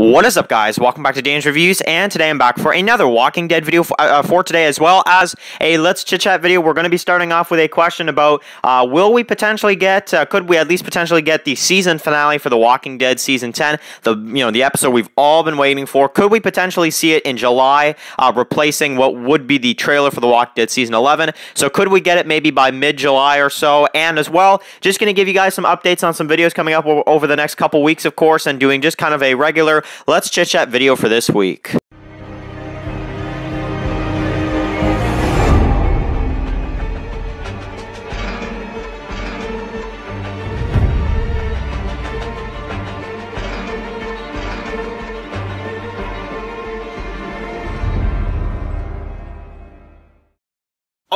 What is up guys, welcome back to Dan's Reviews, and today I'm back for another Walking Dead video for, uh, for today as well as a Let's Chit Chat video. We're going to be starting off with a question about, uh, will we potentially get, uh, could we at least potentially get the season finale for The Walking Dead Season 10, the, you know, the episode we've all been waiting for. Could we potentially see it in July, uh, replacing what would be the trailer for The Walking Dead Season 11? So could we get it maybe by mid-July or so? And as well, just going to give you guys some updates on some videos coming up over the next couple weeks, of course, and doing just kind of a regular Let's Chit Chat video for this week.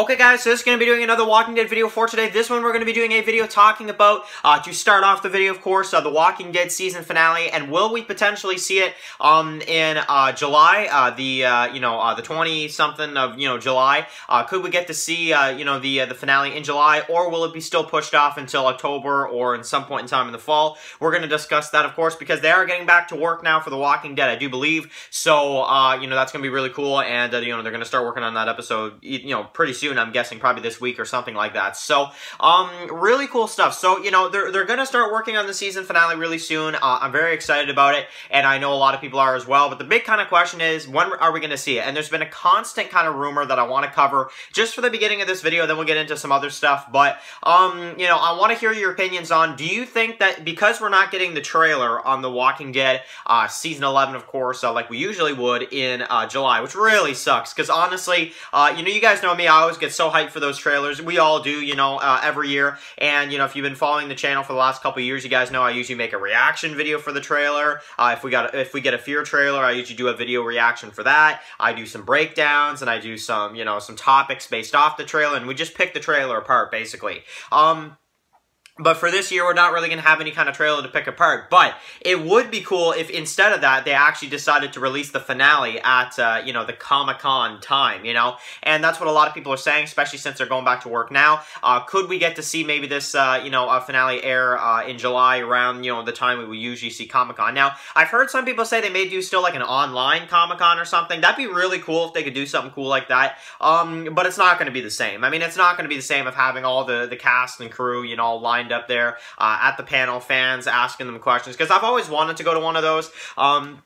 Okay guys, so this is going to be doing another Walking Dead video for today. This one we're going to be doing a video talking about, uh, to start off the video of course, uh, the Walking Dead season finale, and will we potentially see it um, in uh, July, uh, the, uh, you know, uh, the 20-something of, you know, July? could we get to see, you know, the, the finale in July, or will it be still pushed off until October or in some point in time in the fall? We're going to discuss that of course, because they are getting back to work now for the Walking Dead, I do believe, so, you know, that's going to be really cool, and, you know, they're going to start working on that episode, you know, pretty soon soon, I'm guessing probably this week or something like that. So, um, really cool stuff. So, you know, they're, they're going to start working on the season finale really soon. Uh, I'm very excited about it, and I know a lot of people are as well. But the big kind of question is, when are we going to see it? And there's been a constant kind of rumor that I want to cover just for the beginning of this video, then we'll get into some other stuff. But, um, you know, I want to hear your opinions on, do you think that because we're not getting the trailer on The Walking Dead uh, season 11, of course, uh, like we usually would in uh, July, which really sucks, because honestly, uh, you know, you guys know me, I always get so hyped for those trailers. We all do, you know, uh, every year. And, you know, if you've been following the channel for the last couple years, you guys know I usually make a reaction video for the trailer. Uh, if we got if we get a Fear trailer, I usually do a video reaction for that. I do some breakdowns and I do some, you know, some topics based off the trailer. And we just pick the trailer apart, basically. Um, but for this year, we're not really going to have any kind of trailer to pick apart. But it would be cool if instead of that, they actually decided to release the finale at, uh, you know, the Comic-Con time, you know? And that's what a lot of people are saying, especially since they're going back to work now. Uh, could we get to see maybe this, uh, you know, a finale air uh, in July around, you know, the time we would usually see Comic-Con? Now, I've heard some people say they may do still like an online Comic-Con or something. That'd be really cool if they could do something cool like that. Um, but it's not going to be the same. I mean, it's not going to be the same of having all the, the cast and crew, you know, lined lined up there uh, at the panel, fans asking them questions, because I've always wanted to go to one of those. Um,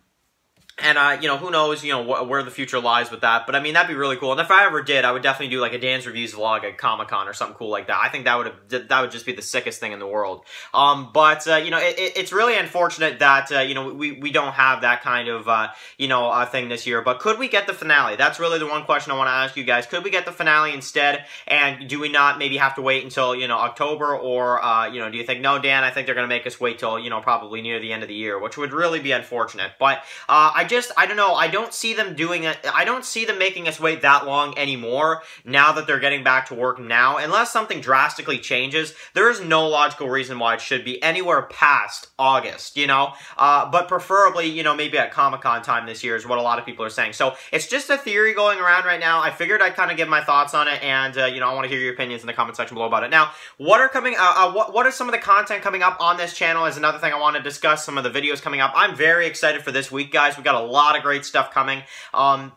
and, uh, you know, who knows, you know, wh where the future lies with that. But, I mean, that'd be really cool. And if I ever did, I would definitely do, like, a Dan's Reviews vlog at Comic-Con or something cool like that. I think that would that would just be the sickest thing in the world. Um, but, uh, you know, it, it's really unfortunate that, uh, you know, we, we don't have that kind of, uh, you know, uh, thing this year. But could we get the finale? That's really the one question I want to ask you guys. Could we get the finale instead? And do we not maybe have to wait until, you know, October? Or, uh, you know, do you think, no, Dan, I think they're going to make us wait till, you know, probably near the end of the year, which would really be unfortunate. But I just, I don't know, I don't see them doing it. I don't see them making us wait that long anymore now that they're getting back to work now. Unless something drastically changes, there is no logical reason why it should be anywhere past August, you know? Uh, but preferably, you know, maybe at Comic-Con time this year is what a lot of people are saying. So it's just a theory going around right now. I figured I'd kind of give my thoughts on it, and, uh, you know, I want to hear your opinions in the comment section below about it. Now, what are coming, uh, uh, what, what are some of the content coming up on this channel is another thing I want to discuss, some of the videos coming up. I'm very excited for this week, guys. we got a lot of great stuff coming. Um,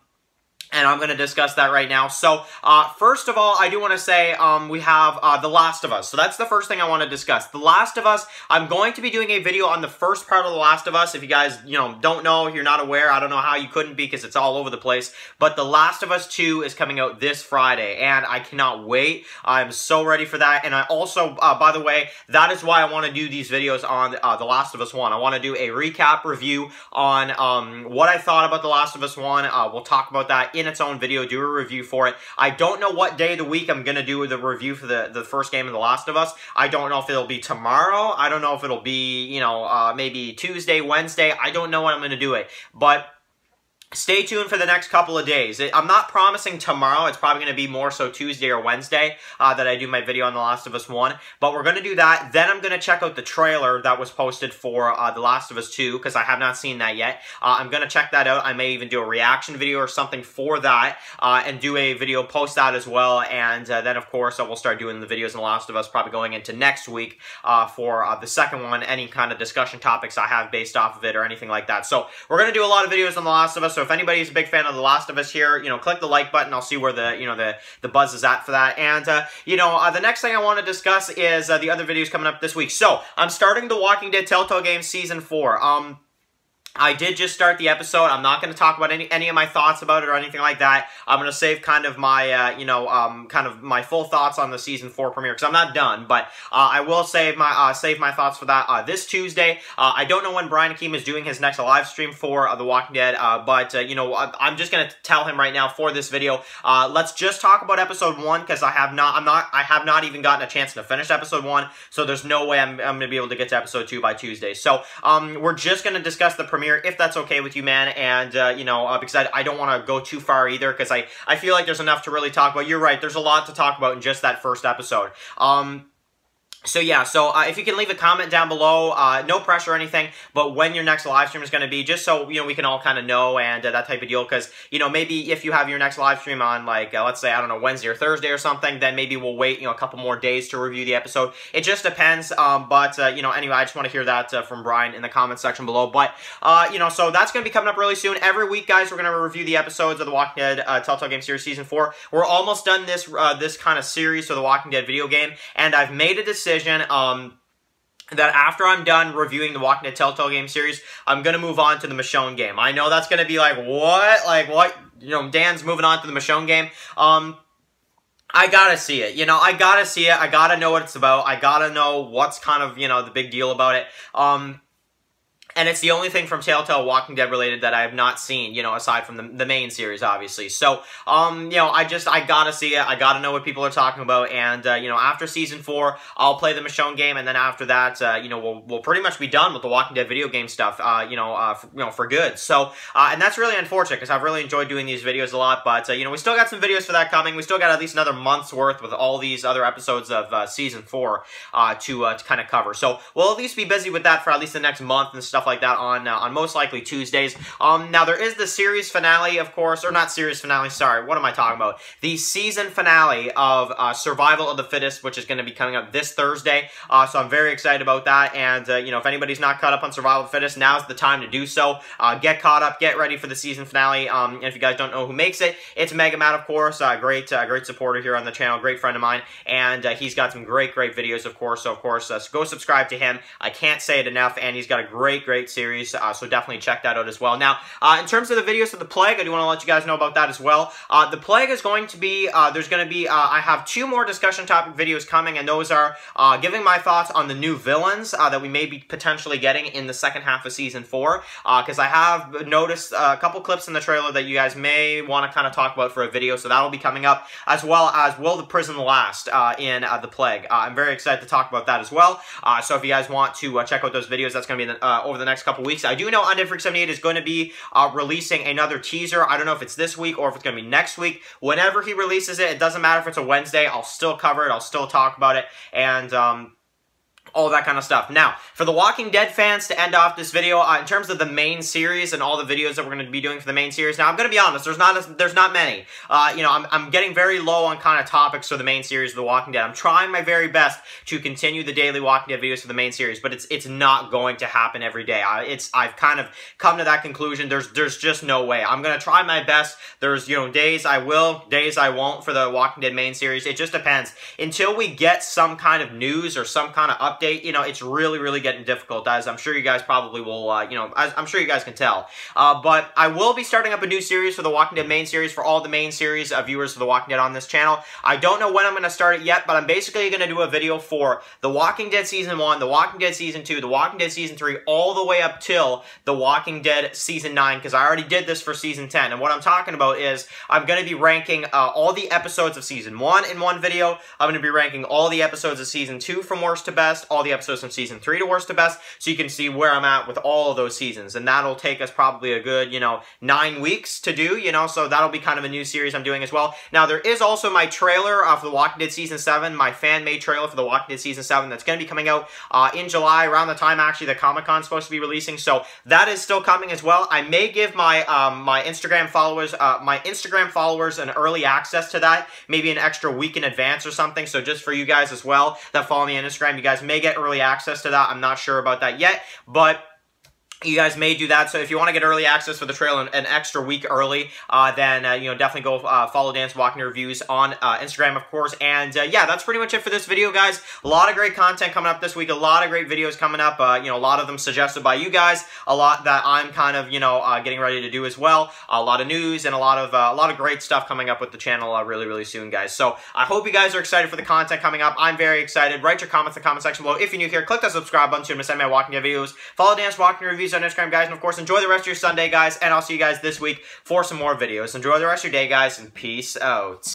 and I'm going to discuss that right now. So, uh, first of all, I do want to say um, we have uh, The Last of Us. So that's the first thing I want to discuss. The Last of Us, I'm going to be doing a video on the first part of The Last of Us. If you guys, you know, don't know, you're not aware, I don't know how you couldn't be because it's all over the place. But The Last of Us 2 is coming out this Friday, and I cannot wait. I'm so ready for that. And I also, uh, by the way, that is why I want to do these videos on uh, The Last of Us 1. I want to do a recap review on um, what I thought about The Last of Us 1. Uh, we'll talk about that in its own video, do a review for it. I don't know what day of the week I'm going to do the review for the, the first game of The Last of Us. I don't know if it'll be tomorrow. I don't know if it'll be, you know, uh, maybe Tuesday, Wednesday. I don't know when I'm going to do it. But stay tuned for the next couple of days. I'm not promising tomorrow. It's probably going to be more so Tuesday or Wednesday uh, that I do my video on The Last of Us 1. But we're going to do that. Then I'm going to check out the trailer that was posted for uh, The Last of Us 2 because I have not seen that yet. Uh, I'm going to check that out. I may even do a reaction video or something for that uh, and do a video post that as well. And uh, then, of course, I will start doing the videos on The Last of Us probably going into next week uh, for the second one, any kind of discussion topics I have based off of it or anything like that. So we're going to do a lot of videos on The Last of Us. So if anybody's a big fan of The Last of Us here, you know, click the like button. I'll see where the, you know, the, the buzz is at for that. And, uh, you know, uh, the next thing I want to discuss is uh, the other videos coming up this week. So, I'm starting The Walking Dead Telltale Games Season 4. Um, I did just start the episode. I'm not going to talk about any, any of my thoughts about it or anything like that. I'm going to save kind of my, uh, you know, um, kind of my full thoughts on the season four premiere because I'm not done. But uh, I will save my uh, save my thoughts for that uh, this Tuesday. Uh, I don't know when Brian Akeem is doing his next live stream for uh, The Walking Dead, but you know, I'm just going to tell him right now for this video. let's just talk about episode one because I have not, I'm not, I have not even gotten a chance to finish episode one. So there's no way I'm, I'm going to be able to get to episode two by Tuesday. So um, we're just going to discuss the premiere if that's okay with you, man. And, uh, you know, uh, because I, I don't want to go too far either because I, I feel like there's enough to really talk about. You're right. There's a lot to talk about in just that first episode. Um, so yeah, so uh, if you can leave a comment down below, uh, no pressure or anything, but when your next live stream is going to be, just so, you know, we can all kind of know and uh, that type of deal, because, you know, maybe if you have your next live stream on, like, uh, let's say, I don't know, Wednesday or Thursday or something, then maybe we'll wait, you know, a couple more days to review the episode. It just depends, um, but, uh, you know, anyway, I just want to hear that uh, from Brian in the comment section below, but, you know, so that's going to be coming up really soon. Every week, guys, we're going to review the episodes of The Walking Dead Telltale Game Series Season 4. We're almost done this, this kind of series, so The Walking Dead video game, and I've made a decision, um, that after I'm done reviewing the Walking Dead Telltale game series, I'm going to move on to the Michonne game. I know that's going to be like, what? Like, what? You know, Dan's moving on to the Michonne game. Um, I gotta see it. You know, I gotta see it. I gotta know what it's about. I gotta know what's kind of, you know, the big deal about it. Um, and it's the only thing from Telltale Walking Dead related that I have not seen, you know, aside from the, the main series, obviously. So, um, you know, I just, I gotta see it. I gotta know what people are talking about. And, uh, you know, after season four, I'll play the Michonne game. And then after that, uh, you know, we'll, we'll pretty much be done with the Walking Dead video game stuff, uh, you know, uh, for, you know, for good. So, uh, and that's really unfortunate because I've really enjoyed doing these videos a lot. But, uh, you know, we still got some videos for that coming. We still got at least another month's worth with all these other episodes of uh, season four uh, to, uh, to kind of cover. So, we'll at least be busy with that for at least the next month and stuff like that on, uh, on most likely Tuesdays. Um, now, there is the series finale, of course, or not series finale, sorry, what am I talking about? The season finale of uh, Survival of the Fittest, which is going to be coming up this Thursday, uh, so I'm very excited about that, and, uh, you know, if anybody's not caught up on Survival of the Fittest, now's the time to do so. Uh, get caught up, get ready for the season finale, um, and if you guys don't know who makes it, it's Mega Man, of course, uh, great, great supporter here on the channel, great friend of mine, and he's got some great, great videos, of course, so, of course, go subscribe to him. I can't say it enough, and he's got a great, great series, so definitely check that out as well. Now, uh, in terms of the videos of the Plague, I do want to let you guys know about that as well. Uh, the Plague is going to be, uh, there's going to be, uh, I have two more discussion topic videos coming, and those are uh, giving my thoughts on the new villains uh, that we may be potentially getting in the second half of Season 4, because I have noticed a couple clips in the trailer that you guys may want to kind of talk about for a video, so that'll be coming up, as well as Will the Prison Last in The Plague. I'm very excited to talk about that as well, so if you guys want to check out those videos, that's going to be the, over the next couple weeks. I do know Undead Freak 78 is going to be uh, releasing another teaser. I don't know if it's this week or if it's going to be next week. Whenever he releases it, it doesn't matter if it's a Wednesday. I'll still cover it. I'll still talk about it. And, um, all that kind of stuff. Now, for the Walking Dead fans to end off this video, uh, in terms of the main series and all the videos that we're going to be doing for the main series, now I'm going to be honest, there's not a, there's not many. Uh, you know, I'm, I'm getting very low on kind of topics for the main series of The Walking Dead. I'm trying my very best to continue the daily Walking Dead videos for the main series, but it's it's not going to happen every day. I, it's I've kind of come to that conclusion. There's there's just no way. I'm going to try my best. There's you know days I will, days I won't for the Walking Dead main series. It just depends. Until we get some kind of news or some kind of update update, you know, it's really, really getting difficult, as I'm sure you guys probably will, uh, you know, I'm sure you guys can tell. Uh, but I will be starting up a new series for the Walking Dead main series for all the main series of viewers of the Walking Dead on this channel. I don't know when I'm going to start it yet, but I'm basically going to do a video for the Walking Dead Season 1, the Walking Dead Season 2, the Walking Dead Season 3, all the way up till the Walking Dead Season 9, because I already did this for Season 10. And what I'm talking about is I'm going to be ranking uh, all the episodes of Season 1 in one video. I'm going to be ranking all the episodes of Season 2 from worst to best, all the episodes from season three to worst to best, so you can see where I'm at with all of those seasons. And that'll take us probably a good, you know, nine weeks to do, you know, so that'll be kind of a new series I'm doing as well. Now, there is also my trailer uh, for The Walking Dead Season 7, my fan-made trailer for The Walking Dead Season 7 that's going to be coming out uh, in July, around the time, actually, the Comic-Con's supposed to be releasing, so that is still coming as well. I may give my um, my Instagram followers, uh, my Instagram followers an early access to that, maybe an extra week in advance or something, so just for you guys as well that follow me on Instagram, you guys may get early access to that. I'm not sure about that yet, but you guys may do that. So if you want to get early access for the trail an, an extra week early, uh, then, uh, you know, definitely go uh, follow Dan's Walking Reviews on uh, Instagram, of course. And, uh, yeah, that's pretty much it for this video, guys. A lot of great content coming up this week. A lot of great videos coming up. Uh, you know, a lot of them suggested by you guys. A lot that I'm kind of, you know, getting ready to do as well. A lot of news and a lot of a lot of great stuff coming up with the channel really, really soon, guys. So I hope you guys are excited for the content coming up. I'm very excited. Write your comments in the comment section below. If you're new here, click that subscribe button to miss any of my Walking Dead videos. Follow Dan's Walking Reviews these on Instagram, guys. And of course, enjoy the rest of your Sunday, guys. And I'll see you guys this week for some more videos. Enjoy the rest of your day, guys, and peace out.